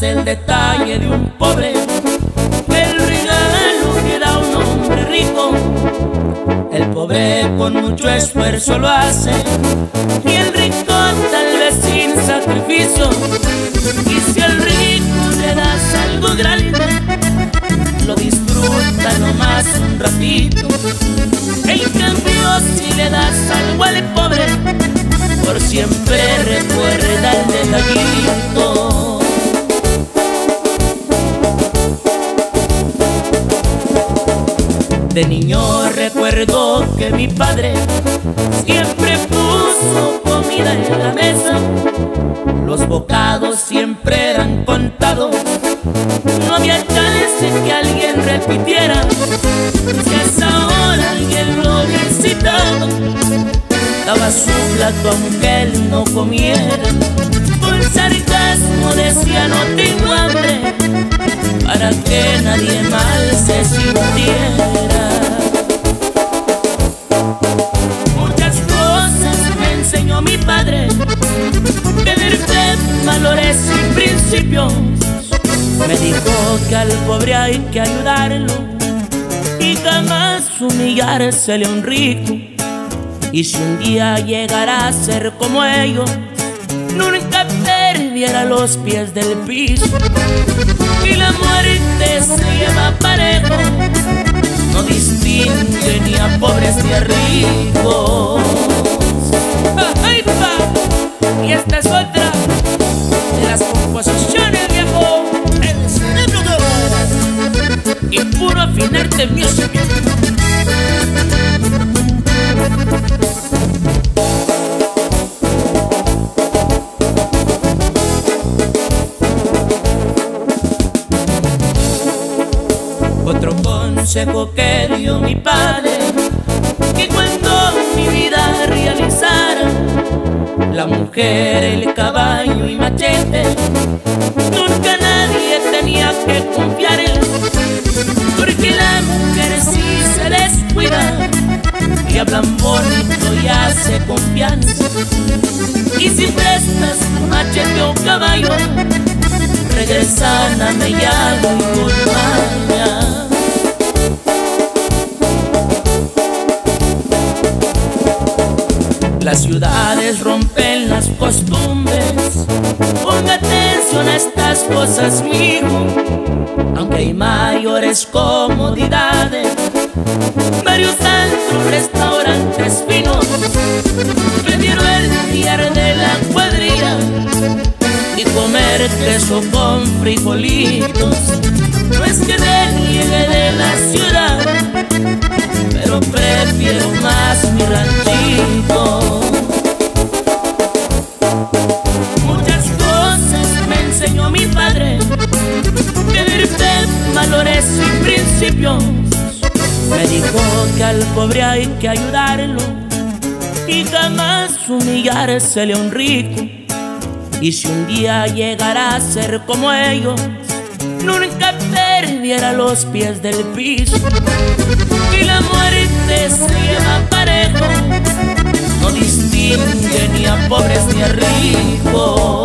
el detalle de un pobre el regalo que da un hombre rico. El pobre con mucho esfuerzo lo hace y el rico tal vez sin sacrificio. Y si al rico le das algo grande, lo disfruta nomás un ratito. De niño recuerdo que mi padre siempre puso comida en la mesa. Los bocados siempre eran contados. No había chance que alguien repitiera. Si a esa hora alguien lo visitaba, daba su plato aunque él no comiera. Con sarcasmo decía no tengo hambre para que nadie mal se sintiera. Valores y principios. Me dijo que al pobre hay que ayudarlo y jamás humillársele a un rico. Y si un día llegara a ser como ellos, nunca perdiera los pies del piso y la muerte se lleva parejo, no distingue ni a pobres ni a ricos. Y esta es otra Otro consejo que dio mi padre, que cuando mi vida realizara, la mujer, el caballo y machete, nunca nadie tenía que confiar en porque la mujer si se descuida y hablan bonito y hace confianza. Y si prestas machete o caballo, regresan a Mellado y Colmaya. Las ciudades rompen las costumbres. Ponga atención a estas cosas, mijo. Aunque hay mayores comodidades, varios antros, restaurantes finos. Prefiero el diario de la cuadrilla y comer queso con frijolitos. No es que niegue de la ciudad, pero prefiero más mi ranchito. Pobre hay que ayudarlo y jamás humillársele a un rico. Y si un día llegara a ser como ellos, nunca perdiera los pies del piso. Y la muerte se lleva parejo, no distingue ni a pobres ni a ricos.